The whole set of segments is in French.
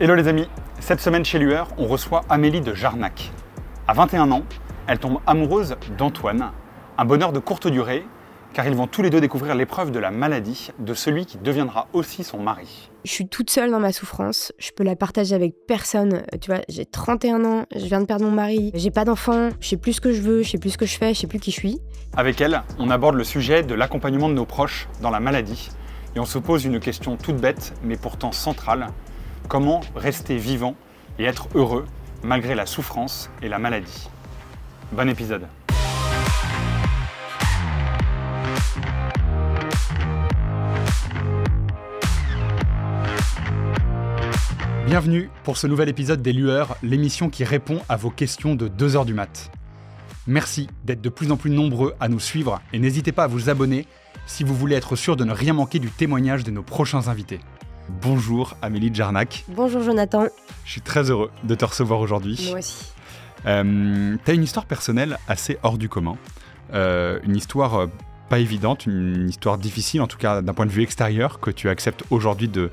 Hello les amis, cette semaine chez Lueur, on reçoit Amélie de Jarnac. À 21 ans, elle tombe amoureuse d'Antoine, un bonheur de courte durée, car ils vont tous les deux découvrir l'épreuve de la maladie de celui qui deviendra aussi son mari. Je suis toute seule dans ma souffrance, je peux la partager avec personne. Euh, Tu vois, j'ai 31 ans, je viens de perdre mon mari, j'ai pas d'enfant, je sais plus ce que je veux, je sais plus ce que je fais, je sais plus qui je suis. Avec elle, on aborde le sujet de l'accompagnement de nos proches dans la maladie, et on se pose une question toute bête, mais pourtant centrale. Comment rester vivant et être heureux malgré la souffrance et la maladie? Bon épisode Bienvenue pour ce nouvel épisode des Lueurs, l'émission qui répond à vos questions de 2h du mat. Merci d'être de plus en plus nombreux à nous suivre et n'hésitez pas à vous abonner si vous voulez être sûr de ne rien manquer du témoignage de nos prochains invités. Bonjour Amélie Jarnac, Bonjour Jonathan. je suis très heureux de te recevoir aujourd'hui. Moi aussi. Euh, T'as une histoire personnelle assez hors du commun, Euh, une histoire euh, pas évidente, une histoire difficile en tout cas d'un point de vue extérieur que tu acceptes aujourd'hui de,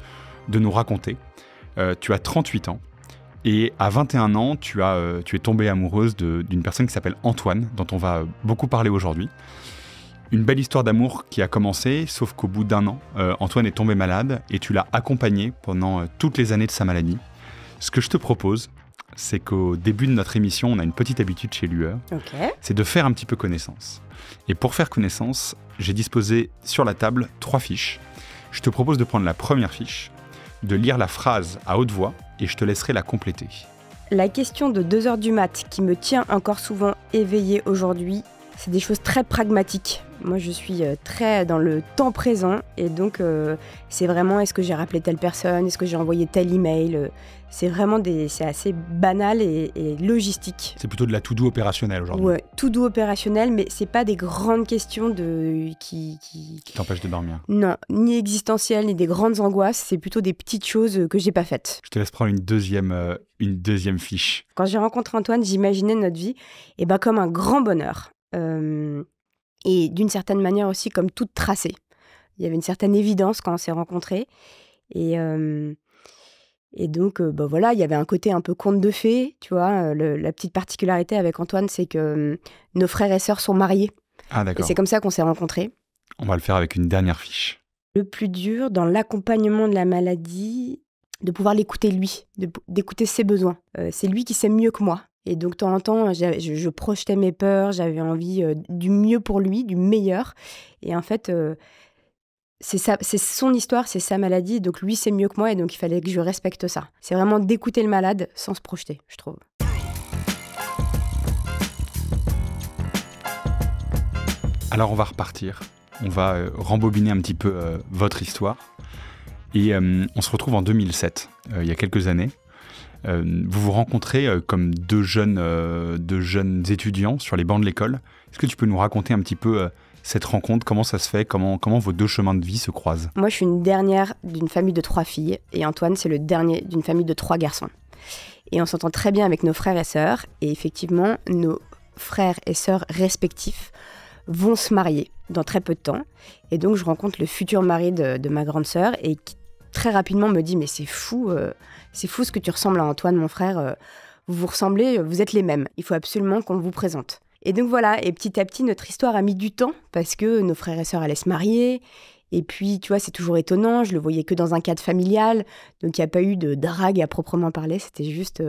de nous raconter. Euh, tu as 38 ans et à 21 ans tu, as, tu es tombée amoureuse d'une personne qui s'appelle Antoine, dont on va beaucoup parler aujourd'hui. Une belle histoire d'amour qui a commencé, sauf qu'au bout d'un an, euh, Antoine est tombé malade et tu l'as accompagné pendant euh, toutes les années de sa maladie. Ce que je te propose, c'est qu'au début de notre émission, on a une petite habitude chez Lueur, c'est de faire un petit peu connaissance. Et pour faire connaissance, j'ai disposé sur la table trois fiches. Je te propose de prendre la première fiche, de lire la phrase à haute voix et je te laisserai la compléter. La question de 2 heures du mat qui me tient encore souvent éveillée aujourd'hui, c'est des choses très pragmatiques. Moi, je suis euh, très dans le temps présent et donc euh, c'est vraiment est-ce que j'ai rappelé telle personne, est-ce que j'ai envoyé tel email? euh, c'est vraiment des, c'est assez banal et, et logistique. C'est plutôt de la to-do opérationnelle aujourd'hui Ouais, tout doux opérationnel, mais c'est pas des grandes questions de qui, qui- qui t'empêche de dormir. non, ni existentielles ni des grandes angoisses. C'est plutôt des petites choses que j'ai pas faites. Je te laisse prendre une deuxième, euh, une deuxième fiche. Quand j'ai rencontré Antoine, j'imaginais notre vie et ben, comme un grand bonheur. Euh, et d'une certaine manière aussi comme toute tracée. Il y avait une certaine évidence quand on s'est rencontrés. Et, euh, et donc, euh, bah voilà, il y avait un côté un peu conte de fées, tu vois. Le- la petite particularité avec Antoine, c'est que nos frères et sœurs sont mariés. Ah Et c'est comme ça qu'on s'est rencontrés. On va le faire avec une dernière fiche. Le plus dur dans l'accompagnement de la maladie, de pouvoir l'écouter lui, d'écouter ses besoins. Euh, c'est lui qui sait mieux que moi. Et donc, de temps en temps, je, je projetais mes peurs, j'avais envie euh, du mieux pour lui, du meilleur. Et en fait, euh, c'est son histoire, c'est sa maladie. Donc, lui, c'est mieux que moi. Et donc, il fallait que je respecte ça. C'est vraiment d'écouter le malade sans se projeter, je trouve. Alors on va repartir, on va euh, rembobiner un petit peu euh, votre histoire. Et on se retrouve en 2007, euh, il y a quelques années. Euh, vous vous rencontrez euh, comme deux jeunes, euh, deux jeunes étudiants sur les bancs de l'école. Est-ce que tu peux nous raconter un petit peu cette rencontre, comment ça se fait, comment, comment vos deux chemins de vie se croisent? Moi, je suis une dernière d'une famille de trois filles et Antoine, c'est le dernier d'une famille de trois garçons. Et on s'entend très bien avec nos frères et sœurs. Et effectivement, nos frères et sœurs respectifs vont se marier dans très peu de temps. Et donc, je rencontre le futur mari de, de ma grande sœur et qui très rapidement me dit Mais c'est fou, euh, c'est fou ce que tu ressembles à Antoine, mon frère. euh, vous vous ressemblez, euh, vous êtes les mêmes. Il faut absolument qu'on vous présente. Et donc voilà, et petit à petit, notre histoire a mis du temps parce que nos frères et sœurs allaient se marier. Et puis, tu vois, c'est toujours étonnant, je le voyais que dans un cadre familial, donc il n'y a pas eu de drague à proprement parler, c'était juste,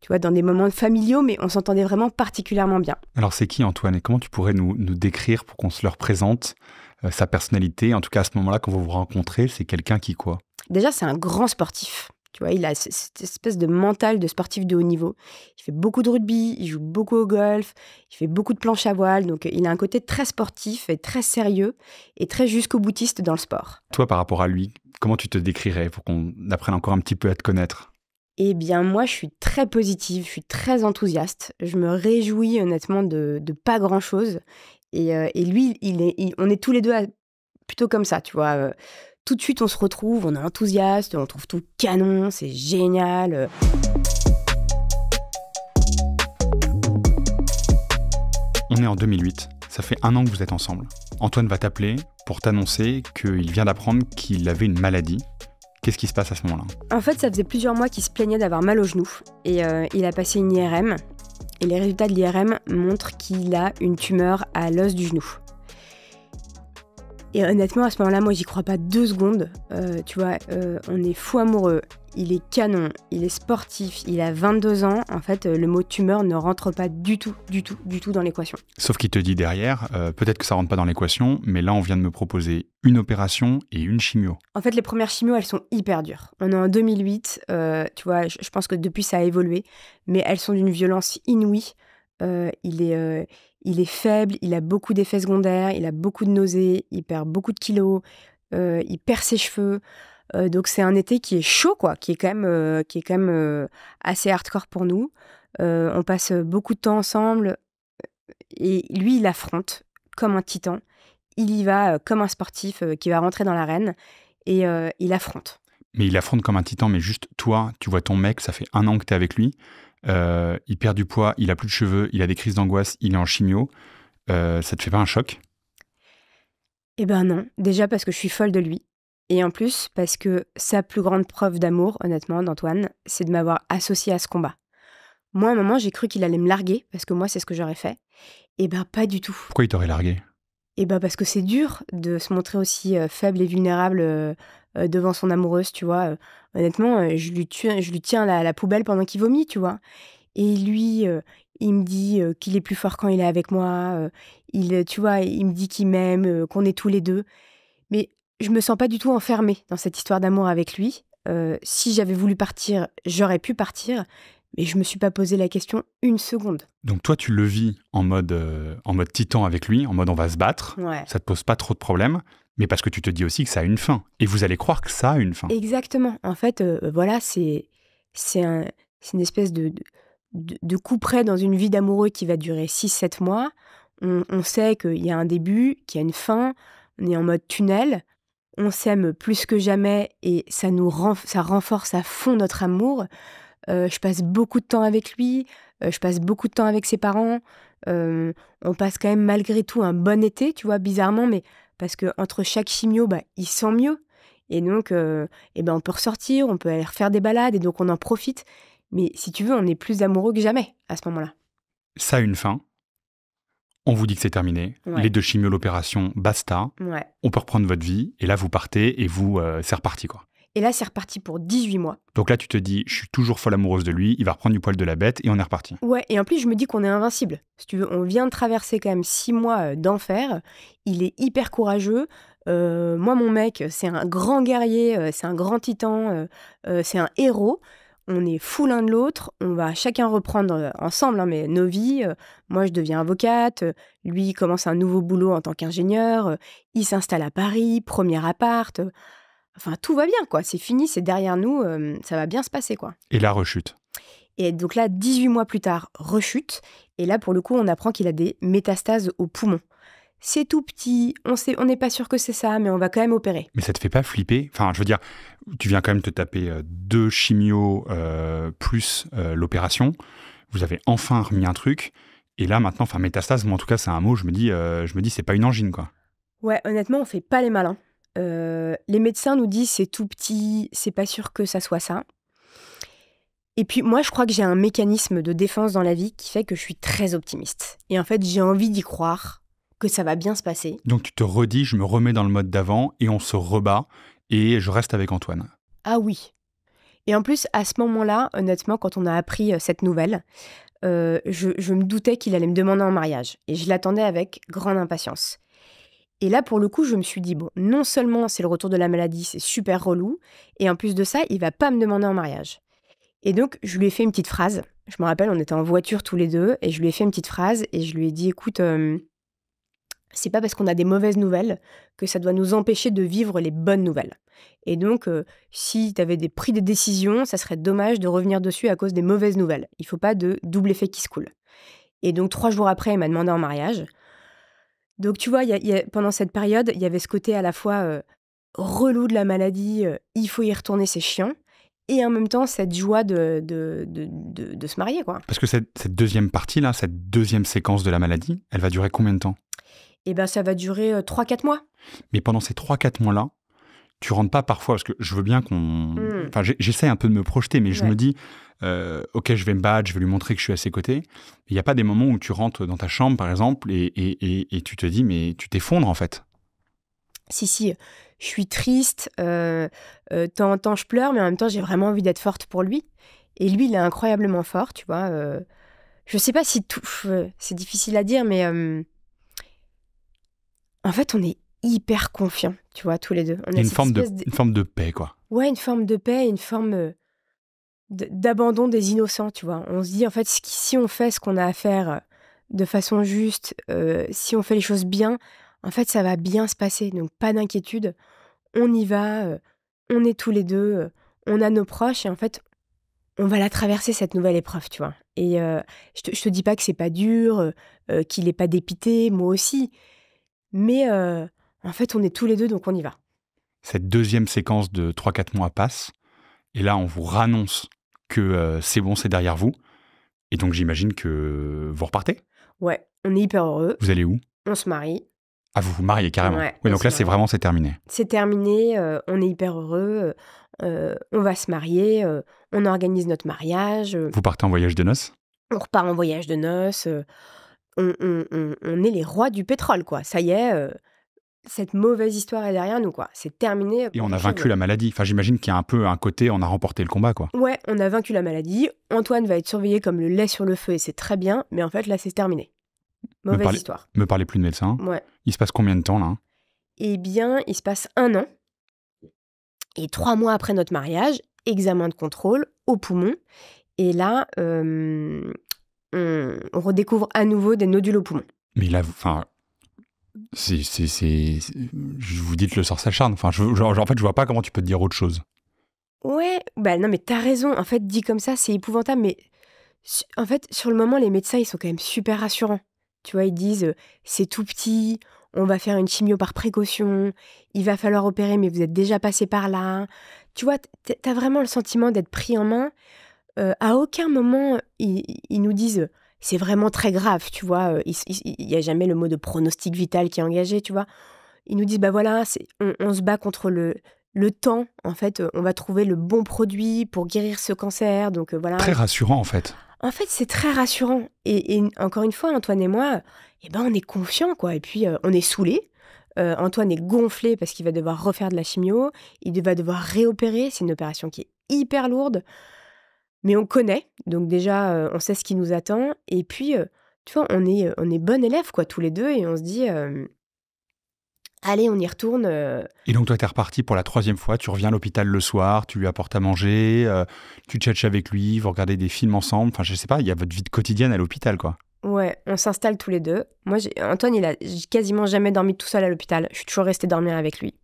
tu vois, dans des moments familiaux, mais on s'entendait vraiment particulièrement bien. Alors c'est qui Antoine et comment tu pourrais nous, nous décrire pour qu'on se le représente, sa personnalité En tout cas à ce moment-là, quand vous vous rencontrez, c'est quelqu'un qui quoi? Déjà, c'est un grand sportif. Tu vois, il a cette espèce de mental de sportif de haut niveau. Il fait beaucoup de rugby, il joue beaucoup au golf, il fait beaucoup de planche à voile. Donc, il a un côté très sportif et très sérieux et très jusqu'au boutiste dans le sport. Toi par rapport à lui, comment tu te décrirais pour qu'on apprenne encore un petit peu à te connaître? Eh bien, moi, je suis très positive, je suis très enthousiaste. Je me réjouis honnêtement de, de pas grand-chose. Et, et lui, il est, il- on est tous les deux à- plutôt comme ça, tu vois. tout de suite, on se retrouve, on est enthousiaste, on trouve tout canon, c'est génial. On est en 2008, ça fait un an que vous êtes ensemble. Antoine va t'appeler pour t'annoncer qu'il vient d'apprendre qu'il avait une maladie Qu'est-ce qui se passe à ce moment-là? En fait, ça faisait plusieurs mois qu'il se plaignait d'avoir mal au genou et euh, il a passé une IRM. Et les résultats de l'IRM montrent qu'il a une tumeur à l'os du genou. Et honnêtement, à ce moment-là, moi, j'y crois pas deux secondes. Euh, tu vois, euh, on est fou amoureux. Il est canon, il est sportif, il a 22 ans. En fait, euh, le mot tumeur ne rentre pas du tout, du tout, du tout dans l'équation. Sauf qu'il te dit derrière, peut-être que ça rentre pas dans l'équation, mais là, on vient de me proposer une opération et une chimio. En fait, les premières chimios, elles sont hyper dures. On est en 2008, tu vois, je pense que depuis, ça a évolué, mais elles sont d'une violence inouïe. il est il est faible, il a beaucoup d'effets secondaires, il a beaucoup de nausées, il perd beaucoup de kilos, euh, il perd ses cheveux. Euh, donc c'est un été qui est chaud, quoi, qui est quand même, euh, qui est quand même assez hardcore pour nous. on passe beaucoup de temps ensemble et lui, il affronte comme un titan. Il y va comme un sportif qui va rentrer dans l'arène et il affronte. Mais il affronte comme un titan, mais juste toi, tu vois ton mec, ça fait un an que tu es avec lui. Euh, il perd du poids, il a plus de cheveux, il a des crises d'angoisse, il est en chimio. Euh, ça te fait pas un choc? Eh ben non. Déjà parce que je suis folle de lui. Et en plus parce que sa plus grande preuve d'amour, honnêtement, d'Antoine, c'est de m'avoir associé à ce combat. Moi, à un moment, j'ai cru qu'il allait me larguer, parce que moi, c'est ce que j'aurais fait. Eh ben pas du tout. Pourquoi il t'aurait largué? Eh ben parce que c'est dur de se montrer aussi euh, faible et vulnérable devant son amoureuse, tu vois honnêtement, euh, je lui, je lui tiens la, la poubelle pendant qu'il vomit, tu vois. Et lui, euh, il me dit euh, qu'il est plus fort quand il est avec moi. il, tu vois, il me dit qu'il m'aime, qu'on est tous les deux. Mais je me sens pas du tout enfermée dans cette histoire d'amour avec lui. si j'avais voulu partir, j'aurais pu partir, mais je me suis pas posé la question une seconde. Donc toi, tu le vis en mode, en mode titan avec lui, en mode on va se battre. Ouais. Ça te pose pas trop de problèmes mais parce que tu te dis aussi que ça a une fin. Et vous allez croire que ça a une fin. Exactement. En fait, euh, voilà, c'est c'est un, une espèce de, de, de, coup près dans une vie d'amoureux qui va durer 6-7 mois. On, on sait qu'il y a un début, qu'il y a une fin. On est en mode tunnel. On s'aime plus que jamais et ça nous ça renforce à fond notre amour. Euh, je passe beaucoup de temps avec lui. Euh, je passe beaucoup de temps avec ses parents. on passe quand même malgré tout un bon été, tu vois, bizarrement, mais parce que entre chaque chimio, bah, il sent mieux. Et donc, euh, eh ben, on peut ressortir, on peut aller refaire des balades, et donc on en profite. Mais si tu veux, on est plus amoureux que jamais à ce moment-là. Ça a une fin. On vous dit que c'est terminé. Les deux chimios, l'opération, basta. On peut reprendre votre vie. Et là, vous partez et vous, euh, c'est reparti, quoi. Et là, c'est reparti pour 18 mois. Donc là, tu te dis, je suis toujours folle amoureuse de lui, il va reprendre du poil de la bête et on est reparti. Ouais, et en plus, je me dis qu'on est invincible. Si tu veux, on vient de traverser quand même 6 mois euh, d'enfer. Il est hyper courageux. Euh, moi, mon mec, c'est un grand guerrier, euh, c'est un grand titan, c'est un héros. On est fou l'un de l'autre, on va chacun reprendre ensemble hein, mais nos vies. moi, je deviens avocate, lui commence un nouveau boulot en tant qu'ingénieur, il s'installe à Paris, premier appart. Enfin, tout va bien, quoi. C'est fini, c'est derrière nous, euh, ça va bien se passer, quoi. Et la rechute. Et donc là, 18 mois plus tard, rechute. Et là, pour le coup, on apprend qu'il a des métastases au poumon. C'est tout petit, on sait, on n'est pas sûr que c'est ça, mais on va quand même opérer. Mais ça te fait pas flipper? Enfin, je veux dire, tu viens quand même te taper euh, deux chimios euh, plus l'opération. Vous avez enfin remis un truc. Et là, maintenant, enfin, métastase, moi en tout cas, c'est un mot, je me dis, je me dis, c'est pas une angine, quoi. Ouais, honnêtement, on fait pas les malins. Euh, les médecins nous disent c'est tout petit, c'est pas sûr que ça soit ça. Et puis moi, je crois que j'ai un mécanisme de défense dans la vie qui fait que je suis très optimiste. Et en fait, j'ai envie d'y croire que ça va bien se passer. Donc tu te redis, je me remets dans le mode d'avant et on se rebat et je reste avec Antoine. Ah oui. Et en plus, à ce moment-là, honnêtement, quand on a appris euh, cette nouvelle, euh, je, je me doutais qu'il allait me demander en mariage. Et je l'attendais avec grande impatience. Et là, pour le coup, je me suis dit, bon, non seulement c'est le retour de la maladie, c'est super relou, et en plus de ça, il va pas me demander en mariage. Et donc, je lui ai fait une petite phrase. Je me rappelle, on était en voiture tous les deux, et je lui ai fait une petite phrase, et je lui ai dit, écoute, euh, c'est pas parce qu'on a des mauvaises nouvelles que ça doit nous empêcher de vivre les bonnes nouvelles. Et donc, euh, si tu avais des, pris des décisions, ça serait dommage de revenir dessus à cause des mauvaises nouvelles. Il faut pas de double effet qui se coule. Et donc, trois jours après, il m'a demandé en mariage. Donc tu vois, pendant cette période, il y avait ce côté à la fois euh, relou de la maladie, euh, il faut y retourner, c'est chiant, et en même temps cette joie de, de, de, se marier. quoi. Parce que cette, cette deuxième partie-là, cette deuxième séquence de la maladie, elle va durer combien de temps? Eh bien ça va durer 3-4 euh, mois. Mais pendant ces 3-4 mois-là, tu rentres pas parfois, parce que je veux bien qu'on. Mm. Enfin, j'essaie un peu de me projeter, mais je Ouais. me dis, euh, ok, je vais me battre, je vais lui montrer que je suis à ses côtés. Il n'y a pas des moments où tu rentres dans ta chambre, par exemple, et, et, et, et tu te dis, mais tu t'effondres en fait. Si, si, je suis triste, euh, euh, temps en temps je pleure, mais en même temps j'ai vraiment envie d'être forte pour lui. Et lui, il est incroyablement fort, tu vois. euh, je sais pas si tout. euh, c'est difficile à dire, mais. en fait, on est hyper confiants, tu vois, tous les deux. On a une forme, de, une forme de paix, quoi. Ouais, une forme de paix, une forme euh, d'abandon des innocents, tu vois. On se dit, en fait, si on fait ce qu'on a à faire euh, de façon juste, euh, si on fait les choses bien, en fait, ça va bien se passer. Donc, pas d'inquiétude. On y va, euh, on est tous les deux, euh, on a nos proches, et en fait, on va la traverser, cette nouvelle épreuve, tu vois. Et je, te, je te dis pas que c'est pas dur, qu'il est pas dépité, moi aussi. Mais en fait, on est tous les deux, donc on y va. Cette deuxième séquence de 3-4 mois passe, et là, on vous rannonce que euh, c'est bon, c'est derrière vous. Et donc, j'imagine que vous repartez. Ouais, on est hyper heureux, Vous allez où? On se marie. Ah, vous vous mariez carrément. Ouais, oui, on donc là, c'est vraiment, c'est terminé. c'est terminé, euh, on est hyper heureux, euh, on va se marier, on organise notre mariage, Vous partez en voyage de noces? On repart en voyage de noces, on, on- on- on est les rois du pétrole, quoi. Ça y est, cette mauvaise histoire est derrière nous, quoi. C'est terminé. et on a vaincu la maladie. Enfin, j'imagine qu'il y a un peu un côté, on a remporté le combat, quoi. Ouais, on a vaincu la maladie. Antoine va être surveillé comme le lait sur le feu et c'est très bien, mais en fait là c'est terminé. Mauvaise parlez- histoire. Me parlez plus de médecin. Ouais. Il se passe combien de temps, là? Eh bien, il se passe un an. Et trois mois après notre mariage, examen de contrôle au poumon. Et là, euh, on, on redécouvre à nouveau des nodules au poumon. Mais là, enfin, c'est, je vous dites le sort s'acharne. Enfin, je, en fait, je vois pas comment tu peux te dire autre chose. Ouais, bah non, mais t'as raison. En fait, dit comme ça, c'est épouvantable. Mais en fait, sur le moment, les médecins, ils sont quand même super rassurants. Tu vois, ils disent euh, c'est tout petit, on va faire une chimio par précaution, il va falloir opérer, mais vous êtes déjà passé par là. Tu vois, t'as vraiment le sentiment d'être pris en main. Euh, à aucun moment, ils, ils nous disent c'est vraiment très grave, tu vois. Il n'y a jamais le mot de pronostic vital qui est engagé, tu vois. Ils nous disent bah voilà, on, on se bat contre le, le temps. En fait, on va trouver le bon produit pour guérir ce cancer. Donc euh, voilà. Très rassurant, en fait. En fait, c'est très rassurant. Et, et encore une fois, Antoine et moi, eh ben, on est confiants, quoi. Et puis, euh, on est saoulés. Euh, Antoine est gonflé parce qu'il va devoir refaire de la chimio. Il va devoir réopérer. C'est une opération qui est hyper lourde. Mais on connaît. Donc, déjà, euh, on sait ce qui nous attend. Et puis, euh, tu vois, on est, on est bon élève, quoi, tous les deux. Et on se dit, euh, allez, on y retourne. euh, Et donc, toi, t'es reparti pour la troisième fois. Tu reviens à l'hôpital le soir, tu lui apportes à manger, tu tchatches avec lui, vous regardez des films ensemble. Enfin, je sais pas, il y a votre vie quotidienne à l'hôpital, quoi. Ouais, on s'installe tous les deux. Moi, Antoine, il a quasiment jamais dormi tout seul à l'hôpital. Je suis toujours restée dormir avec lui.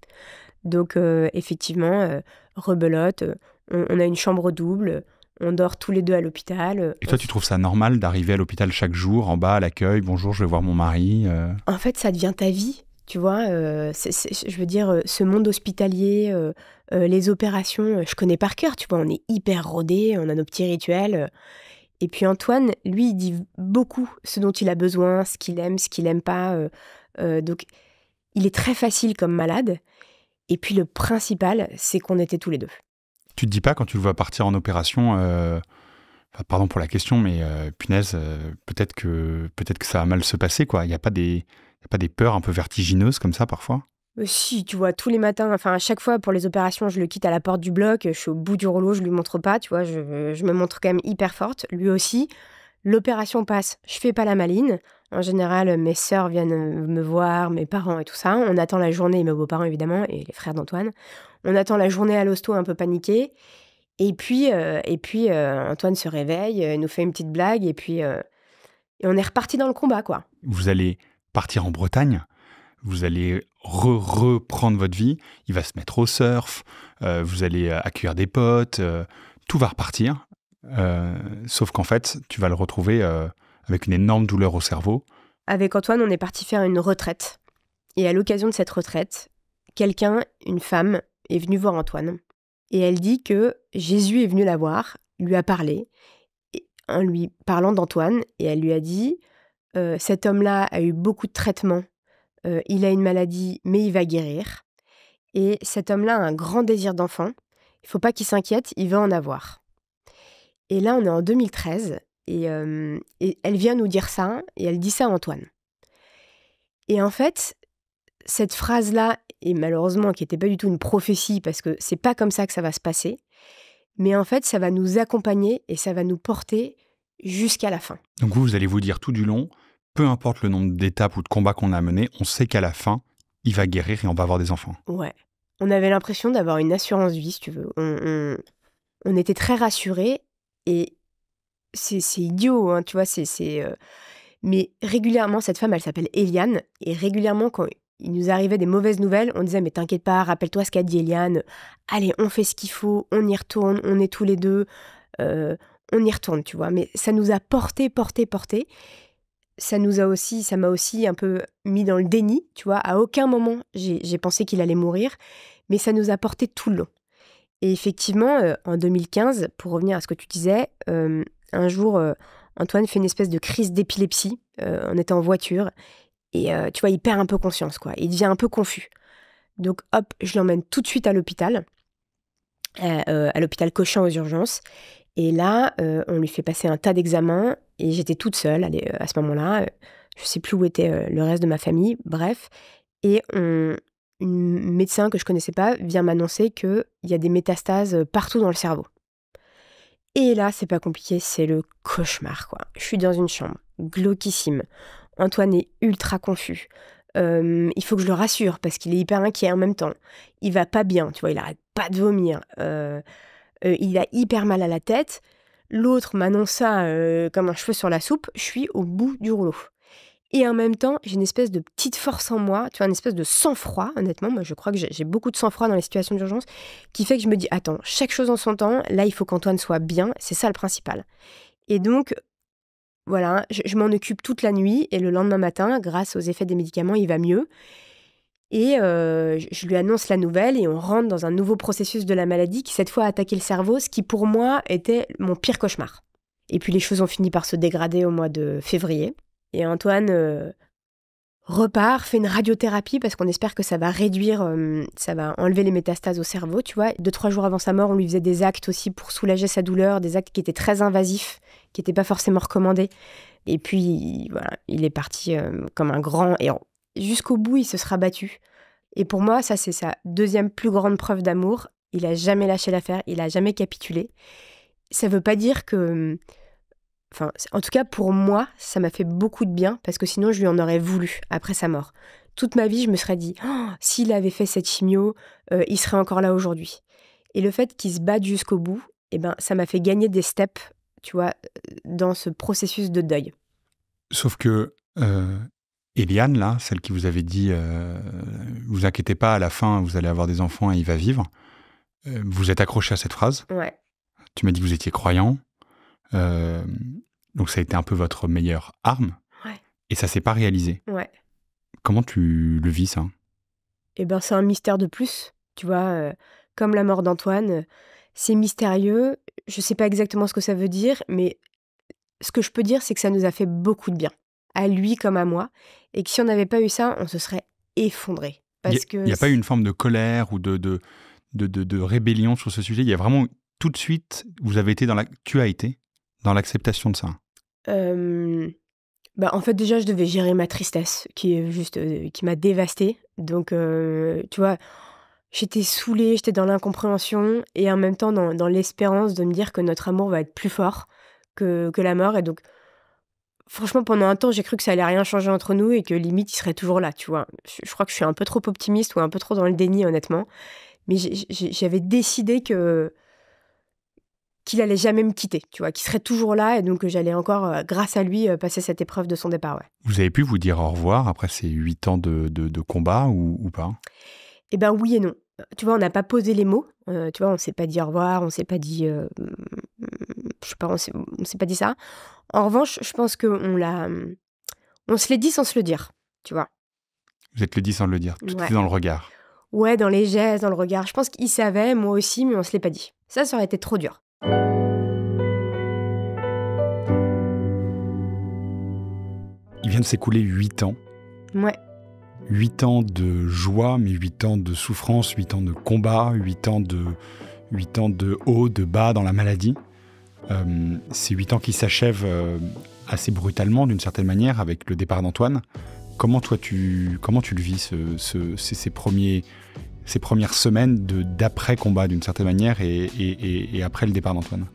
Donc, effectivement, rebelote, on, on a une chambre double, on dort tous les deux à l'hôpital. euh, Et toi, tu trouves ça normal d'arriver à l'hôpital chaque jour, en bas à l'accueil Bonjour, je vais voir mon mari. euh. En fait, ça devient ta vie, tu vois. euh, je veux dire, ce monde hospitalier, euh, les opérations, je connais par cœur, tu vois. On est hyper rodés, on a nos petits rituels. Et puis Antoine, lui, il dit beaucoup ce dont il a besoin, ce qu'il aime, ce qu'il aime pas. donc, il est très facile comme malade. Et puis le principal, c'est qu'on était tous les deux. Tu te dis pas quand tu le vois partir en opération, euh, pardon pour la question, mais euh, punaise, euh, peut-être que peut-être que ça va mal se passer, quoi. Il n'y a pas des y a pas des peurs un peu vertigineuses comme ça parfois? Si, tu vois, tous les matins, enfin à chaque fois pour les opérations, je le quitte à la porte du bloc, je suis au bout du rouleau, je lui montre pas, tu vois, je, je me montre quand même hyper forte, lui aussi. L'opération passe, je fais pas la maline. En général, mes sœurs viennent me voir, mes parents et tout ça. On attend la journée, mes beaux-parents évidemment, et les frères d'Antoine. On attend la journée à l'hosto un peu paniqué. Et puis, euh, et puis euh, Antoine se réveille, euh, nous fait une petite blague, et puis et on est reparti dans le combat, quoi. Vous allez partir en Bretagne, vous allez re- reprendre votre vie, il va se mettre au surf, euh, vous allez accueillir des potes, euh, tout va repartir. Euh, sauf qu'en fait, tu vas le retrouver avec une énorme douleur au cerveau. Avec Antoine, on est parti faire une retraite. Et à l'occasion de cette retraite, quelqu'un, une femme, est venue voir Antoine. Et elle dit que Jésus est venu la voir, lui a parlé, en lui parlant d'Antoine, et elle lui a dit euh, Cet homme-là a eu beaucoup de traitements, euh, il a une maladie, mais il va guérir. Et cet homme-là a un grand désir d'enfant. Il faut pas qu'il s'inquiète, il veut en avoir. Et là, on est en 2013 et, euh, et, elle vient nous dire ça et elle dit ça à Antoine. Et en fait, cette phrase-là, et malheureusement qui n'était pas du tout une prophétie parce que c'est pas comme ça que ça va se passer, mais en fait, ça va nous accompagner et ça va nous porter jusqu'à la fin. Donc vous, vous allez vous dire tout du long, peu importe le nombre d'étapes ou de combats qu'on a menés, on sait qu'à la fin, il va guérir et on va avoir des enfants. Ouais. On avait l'impression d'avoir une assurance vie, si tu veux. On, on, était très rassurés et c'est idiot, hein, tu vois, c'est... Euh, mais régulièrement, cette femme, elle s'appelle Eliane, et régulièrement, quand il nous arrivait des mauvaises nouvelles, on disait, mais t'inquiète pas, rappelle-toi ce qu'a dit Eliane, allez, on fait ce qu'il faut, on y retourne, on est tous les deux, euh, on y retourne, tu vois. Mais ça nous a porté, porté, porté. Ça nous a aussi, ça m'a aussi un peu mis dans le déni, tu vois. À aucun moment, j'ai pensé qu'il allait mourir, mais ça nous a porté tout le long. Et effectivement, euh, en 2015, pour revenir à ce que tu disais, euh, un jour, Antoine fait une espèce de crise d'épilepsie. on était en voiture et tu vois, il perd un peu conscience, quoi. Il devient un peu confus. Donc, hop, je l'emmène tout de suite à l'hôpital, à l'hôpital Cochin aux urgences. Et là, euh, on lui fait passer un tas d'examens et j'étais toute seule euh, à ce moment-là. Je sais plus où était euh, le reste de ma famille, bref. Et un médecin que je connaissais pas vient m'annoncer qu'il y a des métastases partout dans le cerveau. Et là, c'est pas compliqué, c'est le cauchemar, quoi. Je suis dans une chambre, glauquissime. Antoine est ultra confus. il faut que je le rassure parce qu'il est hyper inquiet en même temps. Il va pas bien, tu vois, il arrête pas de vomir. Euh, il a hyper mal à la tête. L'autre m'annonce ça euh, comme un cheveu sur la soupe. Je suis au bout du rouleau. Et en même temps, j'ai une espèce de petite force en moi, tu vois, une espèce de sang-froid, honnêtement. Moi, je crois que j'ai beaucoup de sang-froid dans les situations d'urgence, qui fait que je me dis, attends, chaque chose en son temps, là, il faut qu'Antoine soit bien, c'est ça le principal. Et donc, voilà, je m'en occupe toute la nuit, et le lendemain matin, grâce aux effets des médicaments, il va mieux. Et euh, je lui annonce la nouvelle et on rentre dans un nouveau processus de la maladie qui cette fois a attaqué le cerveau, ce qui pour moi était mon pire cauchemar. Et puis les choses ont fini par se dégrader au mois de février. Et Antoine euh, repart, fait une radiothérapie parce qu'on espère que ça va réduire, euh, ça va enlever les métastases au cerveau, tu vois. Deux, trois jours avant sa mort, on lui faisait des actes aussi pour soulager sa douleur, des actes qui étaient très invasifs, qui n'étaient pas forcément recommandés. Et puis, voilà, il est parti comme un grand héros jusqu'au bout, il se sera battu. Et pour moi, ça, c'est sa deuxième plus grande preuve d'amour. Il a jamais lâché l'affaire, il a jamais capitulé. Ça veut pas dire que. Enfin, en tout cas, pour moi, ça m'a fait beaucoup de bien parce que sinon, je lui en aurais voulu après sa mort. Toute ma vie, je me serais dit, oh, s'il avait fait cette chimio, euh, il serait encore là aujourd'hui. Et le fait qu'il se batte jusqu'au bout, eh ben, ça m'a fait gagner des steps, tu vois, dans ce processus de deuil. Sauf que euh, Eliane, là, celle qui vous avait dit euh, Vous inquiétez pas, à la fin, vous allez avoir des enfants et il va vivre. Euh, vous êtes accroché à cette phrase. Ouais. Tu m'as dit que vous étiez croyant. Euh, donc ça a été un peu votre meilleure arme. Ouais. Et ça s'est pas réalisé. Ouais. Comment tu le vis, ça? Eh ben, c'est un mystère de plus. Tu vois, euh, comme la mort d'Antoine, c'est mystérieux. Je sais pas exactement ce que ça veut dire, mais ce que je peux dire, c'est que ça nous a fait beaucoup de bien à lui comme à moi, et que si on n'avait pas eu ça, on se serait effondré. Parce il n'y a, pas eu une forme de colère ou de, de, de, de, rébellion sur ce sujet? Il y a vraiment tout de suite, vous avez été dans la, tu as été dans l'acceptation de ça? bah en fait déjà je devais gérer ma tristesse qui est juste euh, qui m'a dévastée. Donc euh, tu vois, j'étais saoulée, j'étais dans l'incompréhension et en même temps dans, dans l'espérance de me dire que notre amour va être plus fort que, que la mort et donc franchement, pendant un temps, j'ai cru que ça allait rien changer entre nous et que limite, il serait toujours là, tu vois. Je, crois que je suis un peu trop optimiste ou un peu trop dans le déni, honnêtement. Mais j'avais décidé que qu'il allait jamais me quitter, tu vois, qu'il serait toujours là et donc j'allais encore, euh, grâce à lui, euh, passer cette épreuve de son départ. Ouais. Vous avez pu vous dire au revoir après ces huit ans de, de, combat ou, ou pas? Eh ben oui et non. Tu vois, on n'a pas posé les mots. Euh, tu vois, on s'est pas dit au revoir, on s'est pas dit, je sais pas, on s'est, s'est pas dit ça. En revanche, je pense qu'on l'a, on se l'est dit sans se le dire, tu vois. Vous êtes le dit sans le dire, tout est dans le regard. Ouais, dans les gestes, dans le regard. Je pense qu'il savait, moi aussi, mais on se l'est pas dit. Ça, ça aurait été trop dur. Il vient de s'écouler huit ans. Ouais. 8 ans de joie, mais 8 ans de souffrance, 8 ans de combat, 8 ans de, 8 ans de haut, de bas dans la maladie. Euh, ces 8 ans qui s'achèvent euh, assez brutalement d'une certaine manière avec le départ d'Antoine. Comment toi tu, comment tu le vis, ce, ces, premiers, ces premières semaines d'après-combat d'une certaine manière et, et, après le départ d'Antoine?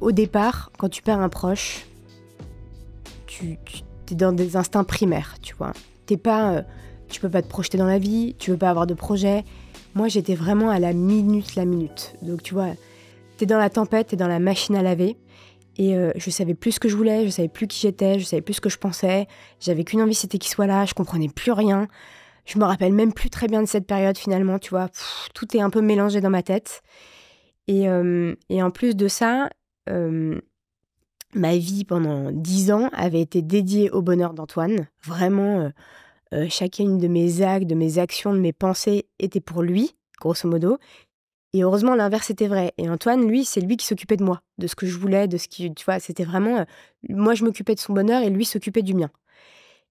Au départ, quand tu perds un proche, tu, tu es dans des instincts primaires, tu vois. T'es pas, euh, tu peux pas te projeter dans la vie, tu veux pas avoir de projet. Moi, j'étais vraiment à la minute, la minute. Donc, tu vois, t'es dans la tempête, t'es dans la machine à laver. Et euh, je savais plus ce que je voulais, je savais plus qui j'étais, je savais plus ce que je pensais. J'avais qu'une envie, c'était qu'il soit là, je comprenais plus rien. Je me rappelle même plus très bien de cette période finalement, tu vois. tout est un peu mélangé dans ma tête. Et, euh, et en plus de ça, euh, ma vie pendant dix ans avait été dédiée au bonheur d'Antoine. Vraiment, chacune de mes actes, de mes actions, de mes pensées était pour lui, grosso modo. Et heureusement, l'inverse était vrai. Et Antoine, lui, c'est lui qui s'occupait de moi, de ce que je voulais, de ce qui, tu vois, c'était vraiment, euh, moi, je m'occupais de son bonheur et lui s'occupait du mien.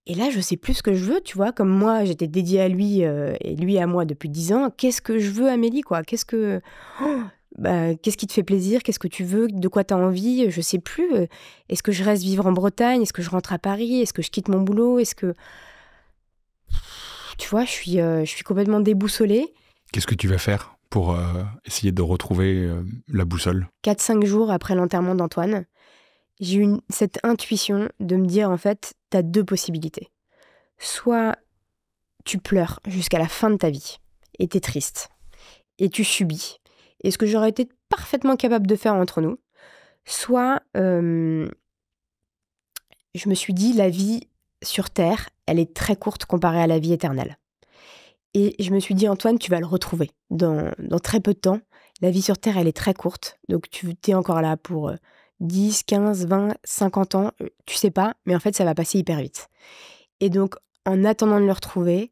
Et là, je sais plus ce que je veux, tu vois, comme moi, j'étais dédiée à lui euh, et lui à moi depuis dix ans. Qu'est-ce que je veux, Amélie, quoi? Qu'est-ce que, oh, bah, qu'est-ce qui te fait plaisir? Qu'est-ce que tu veux? De quoi tu as envie? Je sais plus. Euh, est-ce que je reste vivre en Bretagne? Est-ce que je rentre à Paris? Est-ce que je quitte mon boulot? Est-ce que, tu vois, je suis, je suis complètement déboussolée. Qu'est-ce que tu vas faire pour euh, essayer de retrouver euh, la boussole? 4-5 jours après l'enterrement d'Antoine, j'ai eu cette intuition de me dire en fait, tu as deux possibilités. Soit tu pleures jusqu'à la fin de ta vie et tu es triste et tu subis. Et ce que j'aurais été parfaitement capable de faire entre nous, soit euh, je me suis dit la vie sur Terre, elle est très courte comparée à la vie éternelle. Et je me suis dit, Antoine, tu vas le retrouver dans, très peu de temps. La vie sur Terre, elle est très courte. Donc tu es encore là pour 10, 15, 20, 50 ans. Euh, tu sais pas, mais en fait, ça va passer hyper vite. Et donc, en attendant de le retrouver,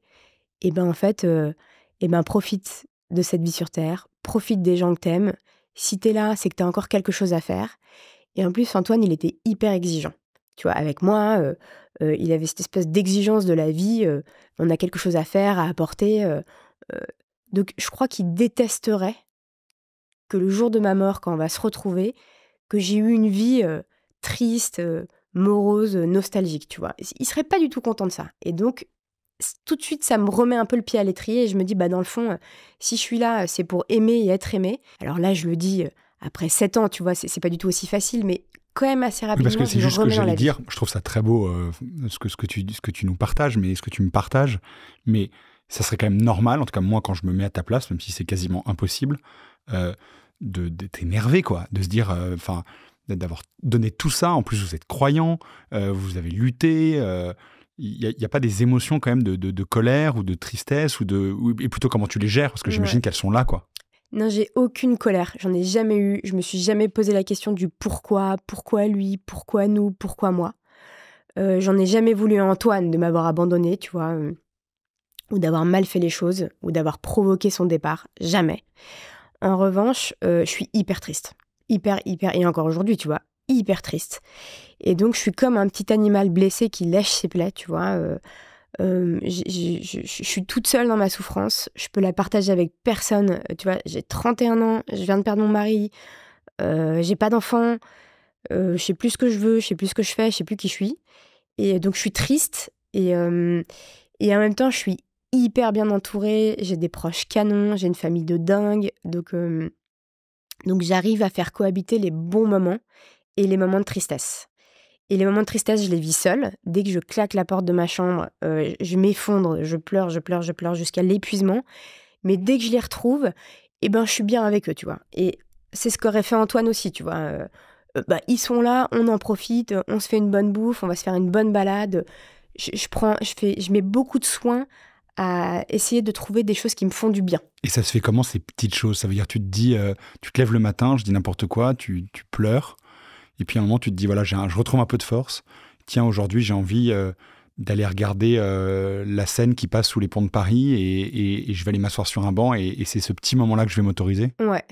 et eh ben en fait, euh, eh ben profite de cette vie sur Terre, profite des gens que t'aimes. Si t'es là, c'est que t'as encore quelque chose à faire. Et en plus, Antoine, il était hyper exigeant. Tu vois, avec moi, il avait cette espèce d'exigence de la vie. On a quelque chose à faire, à apporter. Donc, je crois qu'il détesterait que le jour de ma mort, quand on va se retrouver, que j'ai eu une vie triste, morose, nostalgique, tu vois? Il serait pas du tout content de ça. Et donc, tout de suite, ça me remet un peu le pied à l'étrier et je me dis, bah, dans le fond, si je suis là, c'est pour aimer et être aimé. Alors là, je le dis après sept ans, tu vois, c'est pas du tout aussi facile, mais quand même assez rapidement. parce que c'est juste ce que j'allais dire. Je trouve ça très beau euh, ce, que, ce, que tu, ce que tu nous partages, mais ce que tu me partages. Mais ça serait quand même normal, en tout cas moi quand je me mets à ta place, même si c'est quasiment impossible, euh, de d'être énervé, quoi. De se dire, euh, enfin, d'avoir donné tout ça. En plus, vous êtes croyant, vous avez lutté. il n'y a, pas des émotions quand même de, de, colère ou de tristesse ou de et plutôt comment tu les gères parce que j'imagine qu'elles sont là quoi. Non, j'ai aucune colère. J'en ai jamais eu. Je me suis jamais posé la question du pourquoi, pourquoi lui, pourquoi nous, pourquoi moi? Euh, j'en ai jamais voulu à Antoine de m'avoir abandonné, tu vois, euh, ou d'avoir mal fait les choses, ou d'avoir provoqué son départ. Jamais. En revanche, euh, je suis hyper triste. Hyper, hyper, et encore aujourd'hui, tu vois, hyper triste. Et donc, je suis comme un petit animal blessé qui lèche ses plaies, tu vois. Euh, je suis toute seule dans ma souffrance. Je peux la partager avec personne. Euh, tu vois, j'ai 31 ans, je viens de perdre mon mari, euh, j'ai pas d'enfant, je sais plus ce que je veux, je sais plus ce que je fais, je sais plus qui je suis. Et donc je suis triste et, et en même temps je suis hyper bien entourée. J'ai des proches canons, j'ai une famille de dingue. Donc, donc j'arrive à faire cohabiter les bons moments et les moments de tristesse. Et les moments de tristesse, je les vis seule. Dès que je claque la porte de ma chambre, euh, je m'effondre, je pleure, je pleure, je pleure jusqu'à l'épuisement. Mais dès que je les retrouve, eh ben, je suis bien avec eux, tu vois. Et c'est ce qu'aurait fait Antoine aussi, tu vois. Euh, euh, bah, ils sont là, on en profite, on se fait une bonne bouffe, on va se faire une bonne balade. Je, prends, je, fais, je mets beaucoup de soin à essayer de trouver des choses qui me font du bien. Et ça se fait comment ces petites choses? Ça veut dire tu te dis, tu te lèves le matin, je dis n'importe quoi, tu, tu pleures. Et puis à un moment, tu te dis, voilà, je retrouve un peu de force. Tiens, aujourd'hui, j'ai envie euh, d'aller regarder euh, la scène qui passe sous les ponts de Paris et, je vais aller m'asseoir sur un banc et, c'est ce petit moment-là que je vais m'autoriser. Ouais.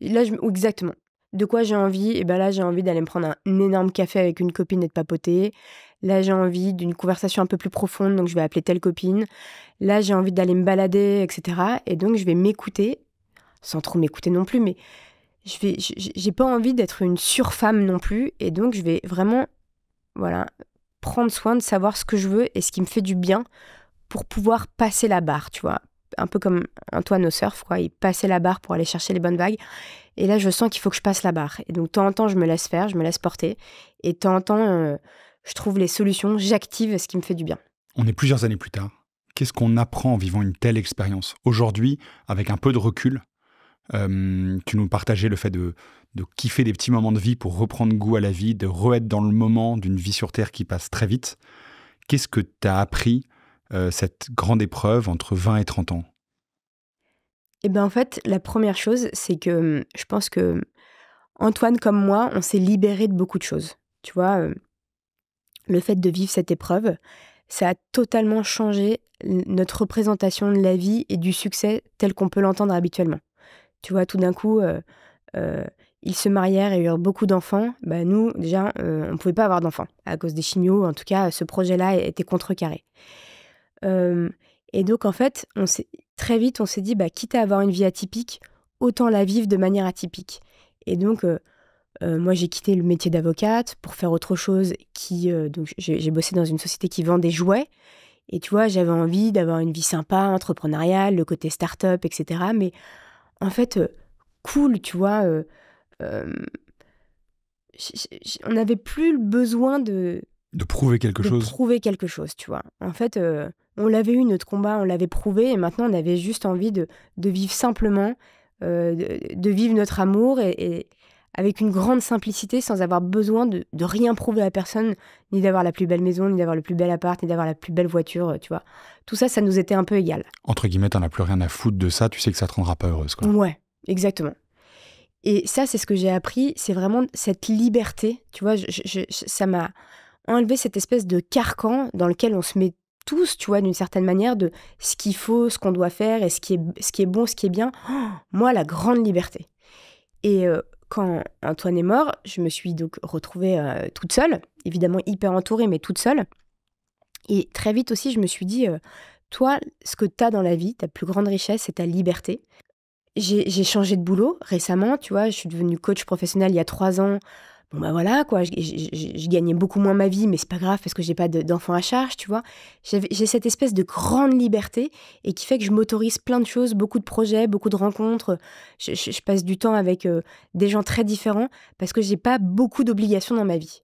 Là, exactement. de quoi j'ai envie? Et ben là, j'ai envie d'aller me prendre un énorme café avec une copine et de papoter. Là, j'ai envie d'une conversation un peu plus profonde, donc je vais appeler telle copine. Là, j'ai envie d'aller me balader, etc. Et donc, je vais m'écouter, sans trop m'écouter non plus, mais je vais, j'ai pas envie d'être une surfemme non plus. Et donc, je vais vraiment, voilà, prendre soin de savoir ce que je veux et ce qui me fait du bien pour pouvoir passer la barre, tu vois. Un peu comme Antoine au surf, quoi. Il passait la barre pour aller chercher les bonnes vagues. Et là, je sens qu'il faut que je passe la barre. Et donc, de temps en temps, je me laisse faire, je me laisse porter. Et de temps en temps, euh, je trouve les solutions, j'active ce qui me fait du bien. On est plusieurs années plus tard. Qu'est-ce qu'on apprend en vivant une telle expérience Aujourd'hui, avec un peu de recul, euh, tu nous partageais le fait de, kiffer des petits moments de vie pour reprendre goût à la vie, de re-être dans le moment d'une vie sur Terre qui passe très vite. Qu'est-ce que tu as appris euh, cette grande épreuve entre 20 et 30 ans? Eh bien en fait, la première chose, c'est que hum, je pense que Antoine comme moi, on s'est libéré de beaucoup de choses. Tu vois, euh, le fait de vivre cette épreuve, ça a totalement changé notre représentation de la vie et du succès tel qu'on peut l'entendre habituellement. Tu vois, tout d'un coup, ils se marièrent et eurent beaucoup d'enfants. Bah, nous, déjà, on ne pouvait pas avoir d'enfants à cause des chimios. En tout cas, ce projet-là était contrecarré. et donc, en fait, on très vite, on s'est dit, bah, quitte à avoir une vie atypique, autant la vivre de manière atypique. Et donc, moi, j'ai quitté le métier d'avocate pour faire autre chose. Qui, donc, j'ai bossé dans une société qui vend des jouets. Et tu vois, j'avais envie d'avoir une vie sympa, entrepreneuriale, le côté start-up, etc. Mais en fait, euh, cool, tu vois. on n'avait plus le besoin de. De prouver quelque de chose. prouver quelque chose, tu vois. En fait, on l'avait eu, notre combat, on l'avait prouvé. Et maintenant, on avait juste envie de, de vivre simplement, de, vivre notre amour et avec une grande simplicité sans avoir besoin de, rien prouver à personne, ni d'avoir la plus belle maison, ni d'avoir le plus bel appart, ni d'avoir la plus belle voiture, euh, tu vois. Tout ça, ça nous était un peu égal. Entre guillemets, t'en as plus rien à foutre de ça, tu sais que ça te rendra pas heureuse, quoi. Ouais, exactement. Et ça, c'est ce que j'ai appris, c'est vraiment cette liberté, tu vois, ça m'a enlevé cette espèce de carcan dans lequel on se met tous, tu vois, d'une certaine manière, de ce qu'il faut, ce qu'on doit faire, et ce qui est, ce qui est bon, ce qui est bien. Oh, moi, la grande liberté. Et euh, quand Antoine est mort, je me suis donc retrouvée euh, toute seule, évidemment hyper entourée, mais toute seule. Et très vite aussi, je me suis dit, euh, toi, ce que tu as dans la vie, ta plus grande richesse, c'est ta liberté. J'ai changé de boulot récemment, tu vois, je suis devenue coach professionnel il y a trois ans bon bah voilà quoi, je, gagnais beaucoup moins ma vie, mais c'est pas grave parce que j'ai pas d'enfants à charge, tu vois. J'ai cette espèce de grande liberté et qui fait que je m'autorise plein de choses, beaucoup de projets, beaucoup de rencontres. Je, passe du temps avec euh, des gens très différents parce que j'ai pas beaucoup d'obligations dans ma vie.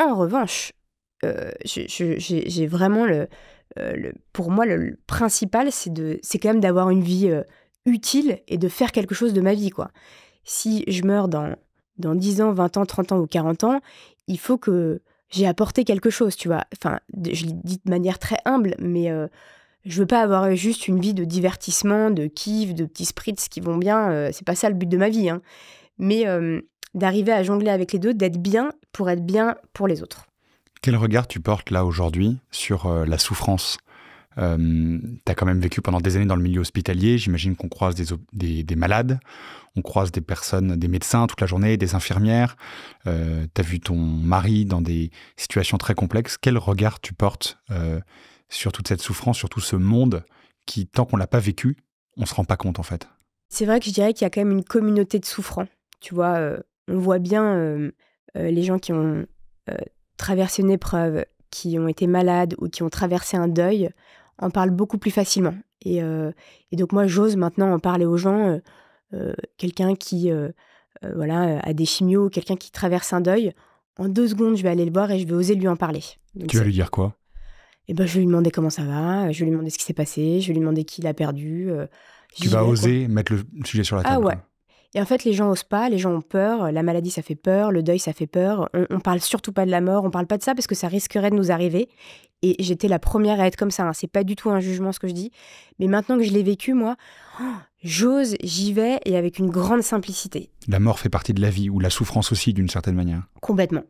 En revanche, euh, j'ai vraiment euh, le, pour moi le, principal, c'est de, c'est quand même d'avoir une vie utile et de faire quelque chose de ma vie quoi. Si je meurs dans dans 10 ans, 20 ans, 30 ans ou 40 ans, il faut que j'ai apporté quelque chose, tu vois. Enfin, je le dis de manière très humble, mais euh, je veux pas avoir juste une vie de divertissement, de kiff, de petits spritz qui vont bien. Euh, c'est pas ça le but de ma vie. Hein. Mais euh, d'arriver à jongler avec les deux, d'être bien pour être bien pour les autres. Quel regard tu portes là aujourd'hui sur la souffrance? Euh, tu as quand même vécu pendant des années dans le milieu hospitalier. J'imagine qu'on croise des, des, malades, on croise des personnes, des médecins toute la journée, des infirmières. Euh, tu as vu ton mari dans des situations très complexes. Quel regard tu portes euh, sur toute cette souffrance, sur tout ce monde qui, tant qu'on l'a pas vécu, on se rend pas compte en fait? C'est vrai que je dirais qu'il y a quand même une communauté de souffrants. Tu vois, euh, on voit bien les gens qui ont traversé une épreuve, qui ont été malades ou qui ont traversé un deuil en parle beaucoup plus facilement. Et, euh, et donc moi, j'ose maintenant en parler aux gens. Euh, euh, quelqu'un qui voilà, a des chimios, quelqu'un qui traverse un deuil, en deux secondes, je vais aller le voir et je vais oser lui en parler. tu vas lui dire quoi? Eh ben, je vais lui demander comment ça va, je vais lui demander ce qui s'est passé, je vais lui demander qui l'a perdu. tu vas oser mettre le sujet sur la ah table. Ah ouais. Et en fait, les gens osent pas, les gens ont peur, la maladie ça fait peur, le deuil ça fait peur. On, on parle surtout pas de la mort, on parle pas de ça parce que ça risquerait de nous arriver. Et j'étais la première à être comme ça. Hein. C'est pas du tout un jugement ce que je dis. Mais maintenant que je l'ai vécu, moi, oh, j'ose, j'y vais et avec une grande simplicité. La mort fait partie de la vie ou la souffrance aussi d'une certaine manière. Complètement.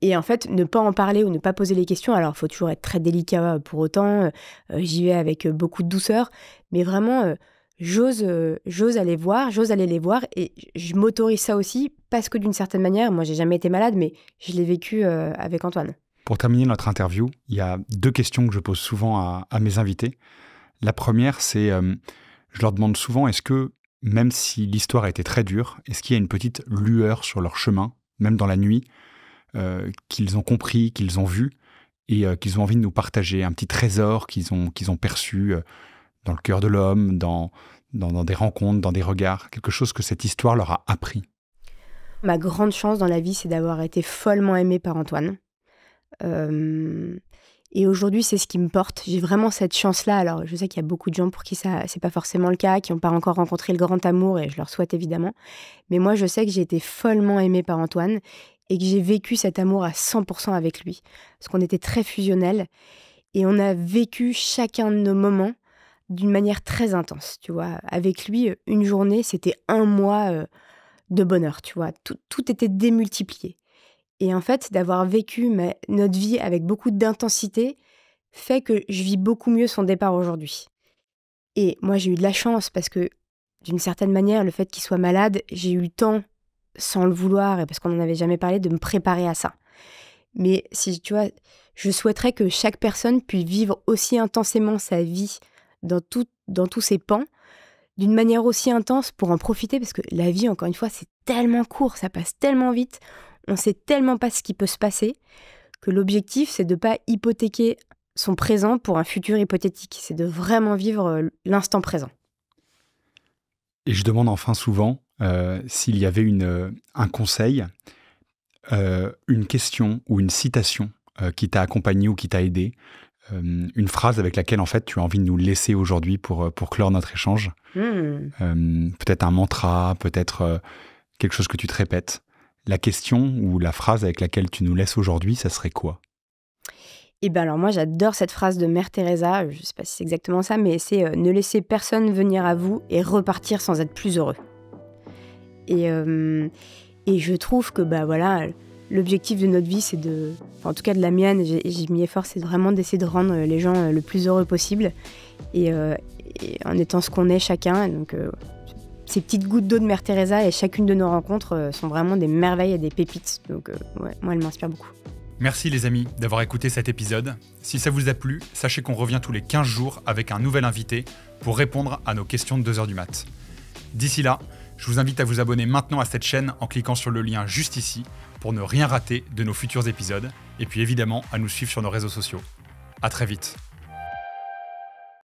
Et en fait, ne pas en parler ou ne pas poser les questions, alors il faut toujours être très délicat pour autant, euh, j'y vais avec beaucoup de douceur, mais vraiment, euh, j'ose j'ose aller voir, j'ose aller les voir et je m'autorise ça aussi parce que d'une certaine manière, moi j'ai jamais été malade, mais je l'ai vécu avec Antoine. Pour terminer notre interview, il y a deux questions que je pose souvent à, mes invités. La première, c'est, je leur demande souvent, est-ce que même si l'histoire a été très dure, est-ce qu'il y a une petite lueur sur leur chemin, même dans la nuit, qu'ils ont compris, qu'ils ont vu et qu'ils ont envie de nous partager, un petit trésor qu'ils ont, qu'ils ont perçu dans le cœur de l'homme, dans, dans, des rencontres, dans des regards, quelque chose que cette histoire leur a appris. Ma grande chance dans la vie, c'est d'avoir été follement aimée par Antoine. Euh, et aujourd'hui, c'est ce qui me porte. J'ai vraiment cette chance-là. Alors, je sais qu'il y a beaucoup de gens pour qui ça, c'est pas forcément le cas, qui n'ont pas encore rencontré le grand amour, et je leur souhaite évidemment. Mais moi, je sais que j'ai été follement aimée par Antoine et que j'ai vécu cet amour à 100% avec lui. Parce qu'on était très fusionnels et on a vécu chacun de nos moments d'une manière très intense, tu vois. Avec lui, une journée, c'était un mois euh, de bonheur, tu vois. Tout, était démultiplié. Et en fait, d'avoir vécu notre vie avec beaucoup d'intensité fait que je vis beaucoup mieux son départ aujourd'hui. Et moi, j'ai eu de la chance parce que, d'une certaine manière, le fait qu'il soit malade, j'ai eu le temps, sans le vouloir, et parce qu'on n'en avait jamais parlé, de me préparer à ça. Mais si tu vois, je souhaiterais que chaque personne puisse vivre aussi intensément sa vie dans, tout, dans tous ces pans d'une manière aussi intense pour en profiter parce que la vie, encore une fois, c'est tellement court, ça passe tellement vite, on sait tellement pas ce qui peut se passer que l'objectif, c'est de pas hypothéquer son présent pour un futur hypothétique, c'est de vraiment vivre euh, l'instant présent. Et je demande enfin souvent euh, s'il y avait une, euh, un conseil, une question ou une citation qui t'a accompagné ou qui t'a aidé, euh, une phrase avec laquelle en fait tu as envie de nous laisser aujourd'hui pour, euh, pour clore notre échange. Hmm. Euh, peut-être un mantra, peut-être quelque chose que tu te répètes. La question ou la phrase avec laquelle tu nous laisses aujourd'hui, ça serait quoi? Eh bien alors moi j'adore cette phrase de Mère Teresa, je ne sais pas si c'est exactement ça, mais c'est ne laissez personne venir à vous et repartir sans être plus heureux. Et, et je trouve que bah voilà, l'objectif de notre vie, c'est de, en tout cas de la mienne, j'ai mis effort, c'est vraiment d'essayer de rendre les gens euh, le plus heureux possible et, euh, en étant ce qu'on est chacun. Donc, euh, ces petites gouttes d'eau de Mère Teresa et chacune de nos rencontres sont vraiment des merveilles et des pépites. Donc, moi, elle m'inspire beaucoup. Merci les amis d'avoir écouté cet épisode. Si ça vous a plu, sachez qu'on revient tous les 15 jours avec un nouvel invité pour répondre à nos questions de 2h du mat. D'ici là, je vous invite à vous abonner maintenant à cette chaîne en cliquant sur le lien juste ici pour ne rien rater de nos futurs épisodes, et puis évidemment à nous suivre sur nos réseaux sociaux. A très vite